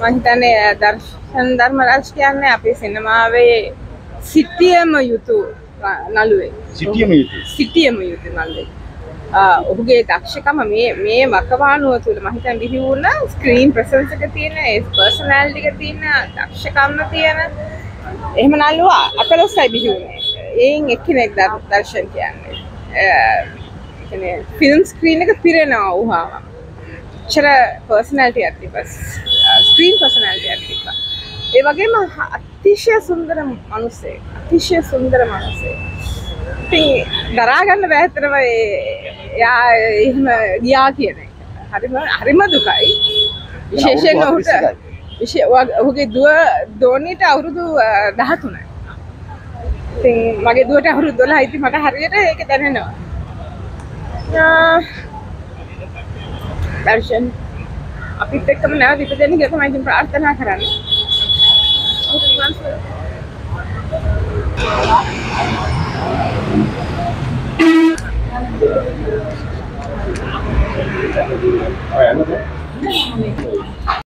මහිතන්නේ දර්ශන් ධර්මරාජ් කියන්නේ අපේ සිනමාවේ සිටියම යුතු නළුවේ. සිටියම යුතුයි. සිටියම යුතු නළුවේ. ඔහුගේ දක්ෂකම මේ මේ වකවානුව තුළ මහිතන් බිහි වුණ ස්ක්‍රීන් ප්‍රසන්සක තියෙන ඒ පර්සනෑල්ටික තියෙන දක්ෂකම්ම තියෙන. එහෙම නල්ලුවා අතලොස්සයි බිහි වුණේ. එයින් එක්කෙනෙක් දර්- දර්ශන් කියන්නේ. ෆිල්ම් ස්ක්‍රීන් එක පිරෙනවා වහාම චර පර්සනල්ට ඇතිපස් ස්ක්‍රීන් පර්සනල්ට ඇතික ඒ වගේම අතිශය සුන්දර මනුස්සේ අතිශය සුන්දර මනුසේ ඉතින් දරාගන්න බැහැතරව යා එහෙම ගියා කියන එක හරිම හරිම දුකයි විශේෂයෙන් ඔහුට 40 විශේ- ව- ඔහුගේ දුව දෝනීට අවුරුදු දහතුනයි ඉතින් මගේ දුවට අවුරුදු දොලා ඉති මට හරියට ඒක දැනෙනවා දර්ශන් අපිත් එක්කම නැවත ඉපදෙන්න කියලා තමයි ඉතින් ප්‍රාර්ථනා කරන්නේ. ඔහුට නිවන් සුව. ඔය යන්නද?